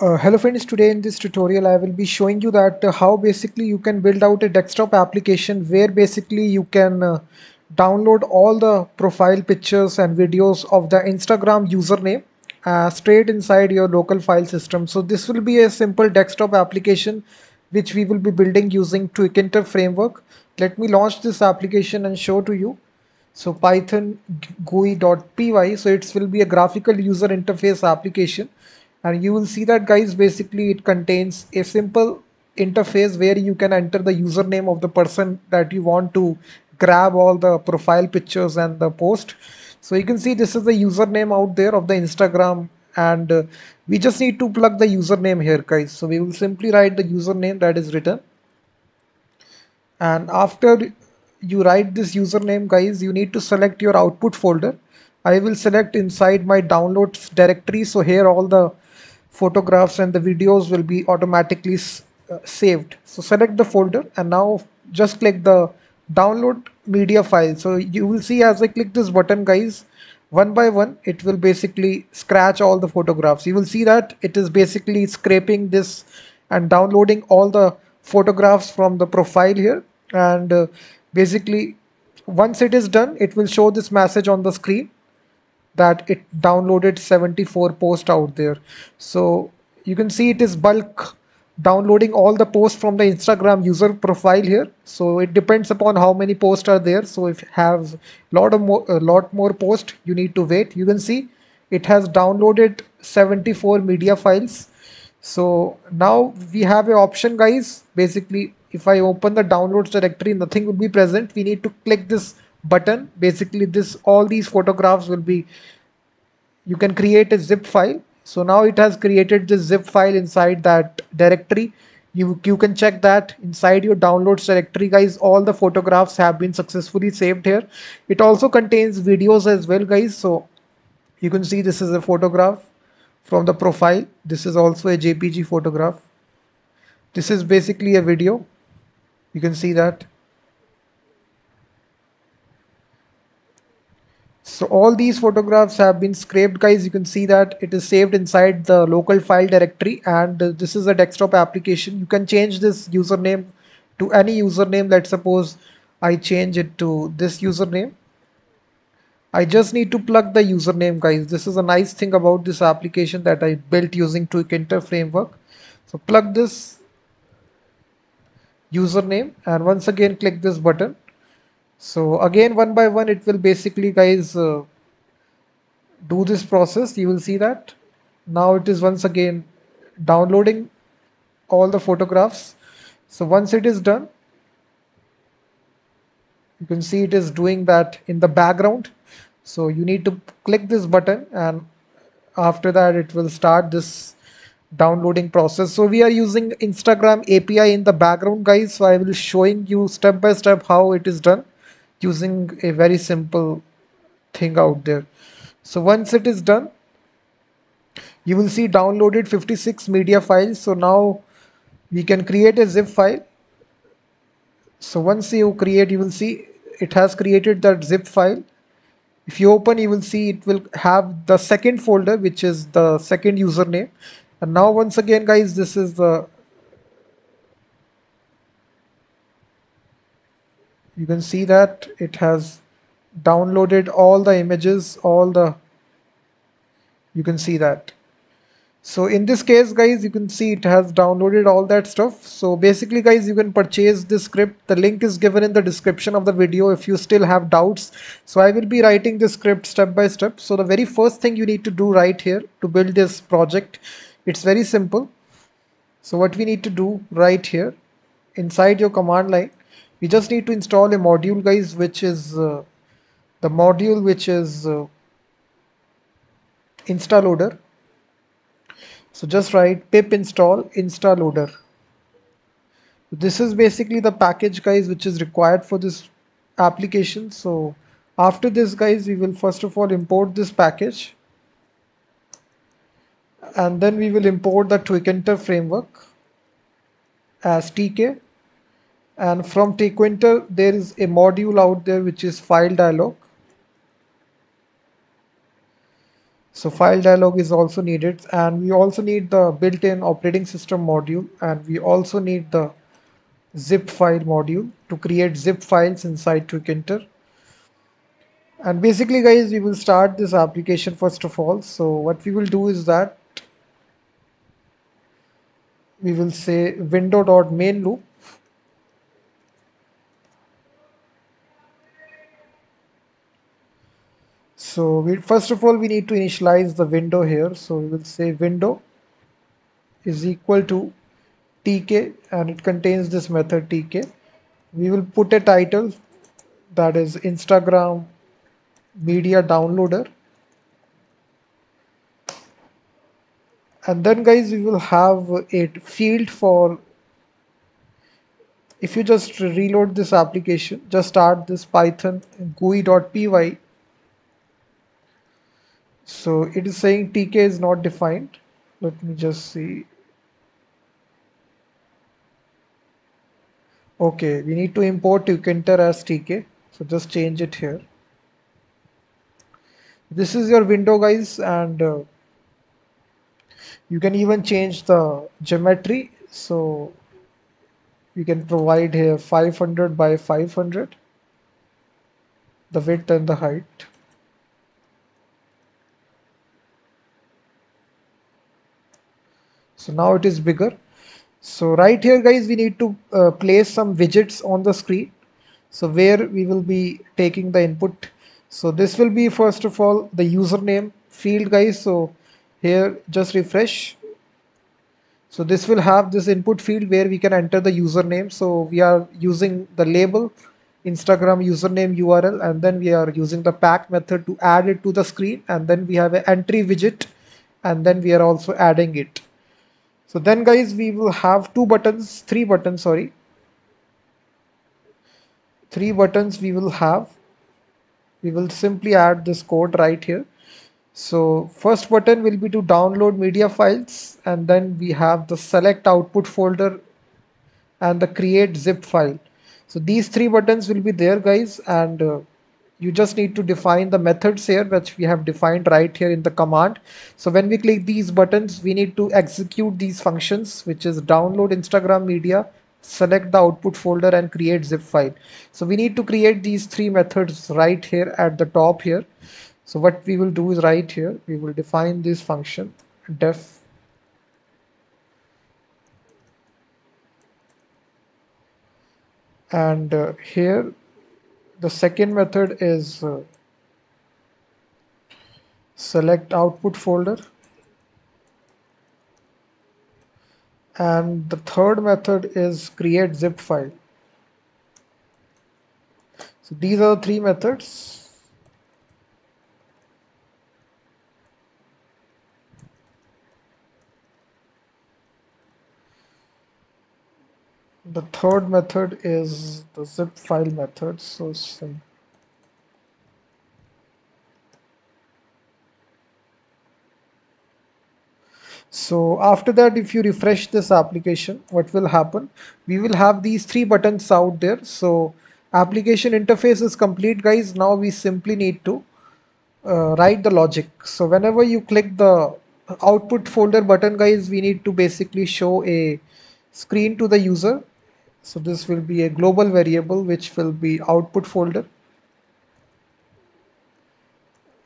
Uh, hello friends, today in this tutorial I will be showing you that uh, how basically you can build out a desktop application where basically you can uh, download all the profile pictures and videos of the Instagram username uh, straight inside your local file system. So this will be a simple desktop application which we will be building using Tkinter framework. Let me launch this application and show to you. So Python GUI.py so it will be a graphical user interface application and you will see that guys basically it contains a simple interface where you can enter the username of the person that you want to grab all the profile pictures and the post. So you can see this is the username out there of the instagram. And uh, we just need to plug the username here guys. So we will simply write the username that is written. And after you write this username guys you need to select your output folder. I will select inside my downloads directory. So here all the photographs and the videos will be automatically uh, saved. So select the folder and now just click the download media file. So you will see as I click this button guys one by one it will basically scratch all the photographs. You will see that it is basically scraping this and downloading all the photographs from the profile here. And uh, basically once it is done it will show this message on the screen that it downloaded 74 posts out there. So you can see it is bulk downloading all the posts from the instagram user profile here. So it depends upon how many posts are there. So if you have lot of more a lot more posts you need to wait. You can see it has downloaded 74 media files. So now we have an option guys. Basically if i open the downloads directory nothing will be present. We need to click this button. Basically this all these photographs will be you can create a zip file. So now it has created this zip file inside that directory. You you can check that inside your downloads directory guys. All the photographs have been successfully saved here. It also contains videos as well guys. So you can see this is a photograph from the profile. This is also a jpg photograph. This is basically a video. You can see that So all these photographs have been scraped guys. You can see that it is saved inside the local file directory and this is a desktop application. You can change this username to any username. Let's suppose I change it to this username. I just need to plug the username guys. This is a nice thing about this application that I built using Tkinter framework. So plug this username and once again click this button so again one by one it will basically guys uh, do this process. You will see that. Now it is once again downloading all the photographs. So once it is done you can see it is doing that in the background. So you need to click this button and after that it will start this downloading process. So we are using instagram api in the background guys. So i will showing you step by step how it is done using a very simple thing out there. So once it is done you will see downloaded 56 media files. So now we can create a zip file. So once you create you will see it has created that zip file. If you open you will see it will have the second folder which is the second username. And now once again guys this is the you can see that it has downloaded all the images all the you can see that. So in this case guys you can see it has downloaded all that stuff. So basically guys you can purchase this script. The link is given in the description of the video if you still have doubts. So i will be writing this script step by step. So the very first thing you need to do right here to build this project it's very simple. So what we need to do right here inside your command line we just need to install a module guys which is uh, the module which is uh, instaloader so just write pip install instaloader this is basically the package guys which is required for this application. So after this guys we will first of all import this package. And then we will import the Tkinter framework as TK and from Tkinter there is a module out there which is file dialog. So file dialog is also needed. And we also need the built-in operating system module. And we also need the zip file module to create zip files inside Tkinter and basically guys we will start this application first of all. So what we will do is that we will say window.main loop so we first of all we need to initialize the window here. So we will say window is equal to tk and it contains this method tk. We will put a title that is instagram media downloader. And then guys we will have a field for if you just reload this application just start this python gui.py so it is saying tk is not defined. Let me just see. Okay we need to import tkinter as tk so just change it here. This is your window guys and uh, you can even change the geometry. So you can provide here 500 by 500 the width and the height so now it is bigger. So right here guys we need to uh, place some widgets on the screen. So where we will be taking the input. So this will be first of all the username field guys. So here just refresh. So this will have this input field where we can enter the username. So we are using the label instagram username url and then we are using the pack method to add it to the screen. And then we have an entry widget and then we are also adding it so then guys we will have two buttons three buttons sorry. Three buttons we will have. We will simply add this code right here. So first button will be to download media files and then we have the select output folder and the create zip file. So these three buttons will be there guys and uh, you just need to define the methods here which we have defined right here in the command. So when we click these buttons we need to execute these functions which is download instagram media select the output folder and create zip file. So we need to create these three methods right here at the top here. So what we will do is right here we will define this function def and uh, here the second method is uh, select output folder. And the third method is create zip file. So these are the three methods the third method is the zip file method so simple so after that if you refresh this application what will happen? We will have these three buttons out there. So application interface is complete guys. Now we simply need to uh, write the logic. So whenever you click the output folder button guys we need to basically show a screen to the user so this will be a global variable which will be output folder.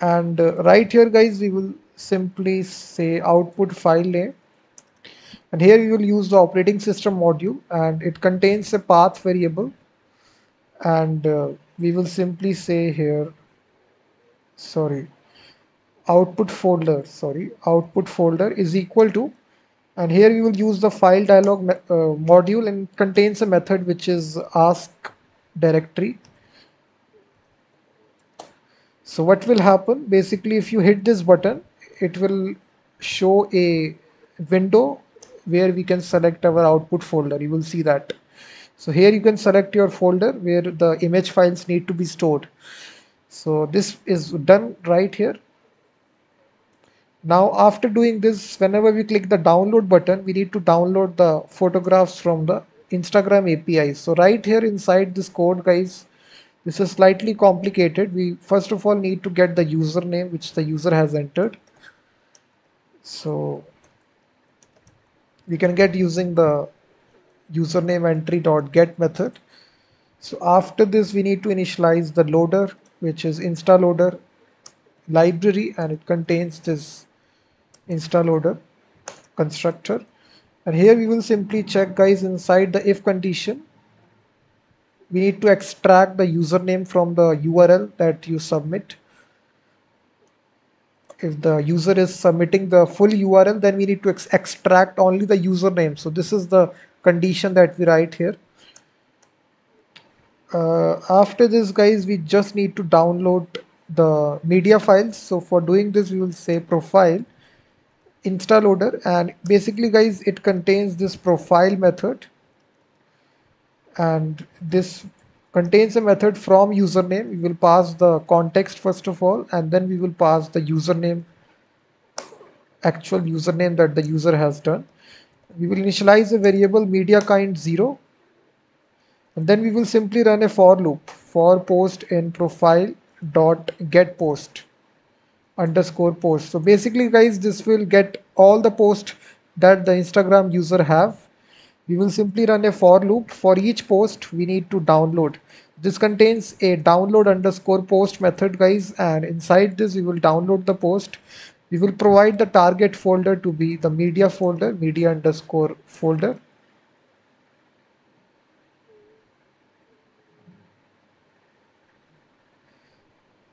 And uh, right here guys we will simply say output file name. And here you will use the operating system module and it contains a path variable. And uh, we will simply say here sorry output folder sorry output folder is equal to and here you will use the file dialog uh, module and contains a method which is ask directory. So what will happen? Basically if you hit this button it will show a window where we can select our output folder. You will see that. So here you can select your folder where the image files need to be stored. So this is done right here now after doing this whenever we click the download button we need to download the photographs from the Instagram API so right here inside this code guys this is slightly complicated. We first of all need to get the username which the user has entered. So we can get using the username entry dot get method. So after this we need to initialize the loader which is instaloader library and it contains this instaloader constructor. And here we will simply check guys inside the if condition. We need to extract the username from the URL that you submit. If the user is submitting the full URL then we need to ex extract only the username. So this is the condition that we write here. Uh, after this guys we just need to download the media files. So for doing this we will say profile instaloader and basically guys it contains this profile method. And this contains a method from username. We will pass the context first of all and then we will pass the username actual username that the user has done. We will initialize a variable media kind 0 and then we will simply run a for loop for post in profile dot get post underscore post. So basically guys this will get all the post that the instagram user have. We will simply run a for loop. For each post we need to download. This contains a download underscore post method guys and inside this we will download the post. We will provide the target folder to be the media folder media underscore folder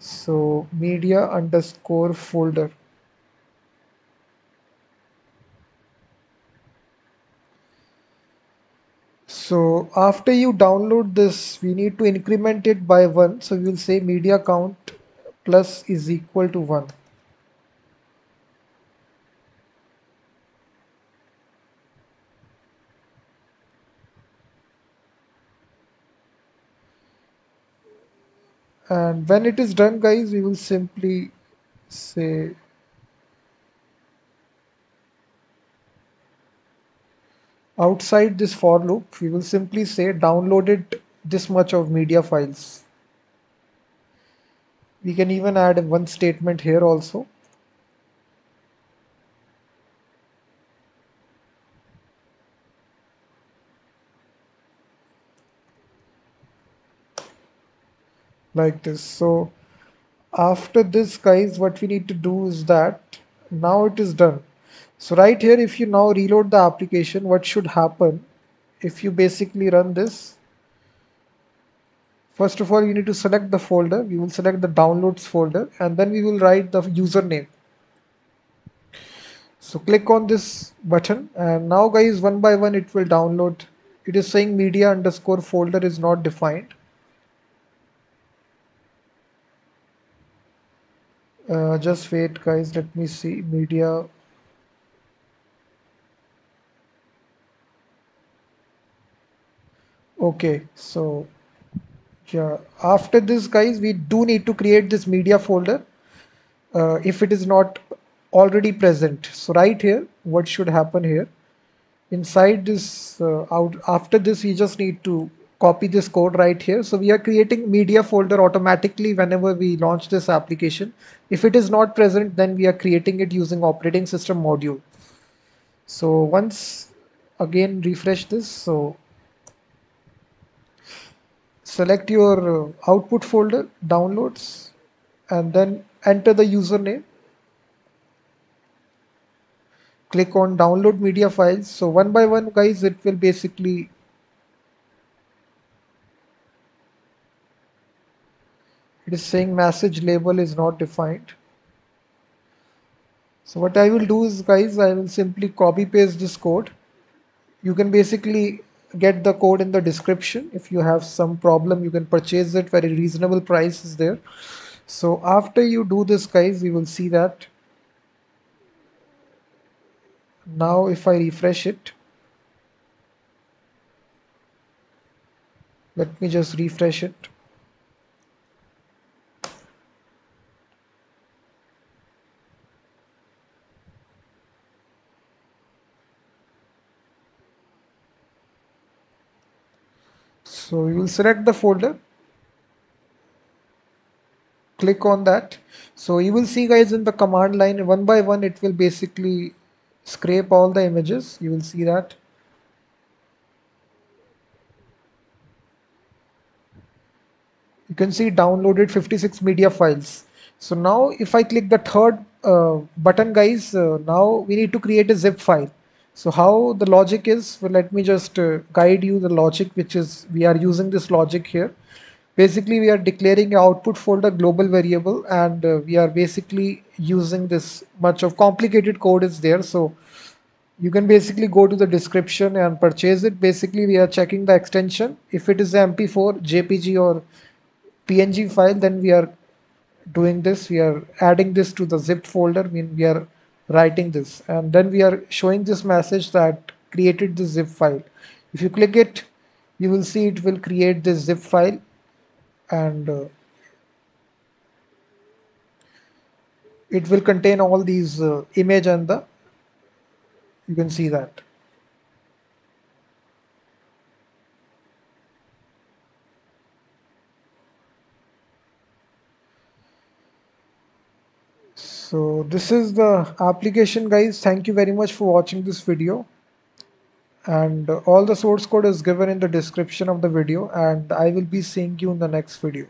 so media underscore folder. So after you download this we need to increment it by one. So we will say media count plus is equal to one and when it is done guys we will simply say outside this for loop we will simply say downloaded this much of media files. We can even add one statement here also like this. So after this guys what we need to do is that now it is done. So right here if you now reload the application what should happen? If you basically run this first of all you need to select the folder. We will select the downloads folder and then we will write the username. So click on this button and now guys one by one it will download. It is saying media underscore folder is not defined uh, just wait guys. Let me see media. Okay so yeah. After this guys we do need to create this media folder. Uh, if it is not already present. So right here what should happen here? Inside this uh, out after this we just need to copy this code right here. So we are creating media folder automatically whenever we launch this application. If it is not present, then we are creating it using operating system module. So once again refresh this. So select your output folder, downloads, and then enter the username. Click on download media files. So one by one guys, it will basically it is saying message label is not defined. So what I will do is guys I will simply copy paste this code. You can basically get the code in the description. If you have some problem you can purchase it. Very reasonable price is there. So after you do this guys you will see that now if I refresh it let me just refresh it So you will select the folder, click on that. So you will see guys in the command line one by one it will basically scrape all the images. You will see that. You can see downloaded 56 media files. So now if I click the third uh, button guys uh, now we need to create a zip file so how the logic is well, let me just uh, guide you the logic which is we are using this logic here. Basically we are declaring output folder global variable and uh, we are basically using this much of complicated code is there. So you can basically go to the description and purchase it. Basically we are checking the extension. If it is mp4 jpg or png file then we are doing this. We are adding this to the zip folder. I mean we are writing this. And then we are showing this message that created the zip file. If you click it you will see it will create this zip file. And uh, it will contain all these uh, image and the you can see that so this is the application guys. Thank you very much for watching this video. And all the source code is given in the description of the video. And I will be seeing you in the next video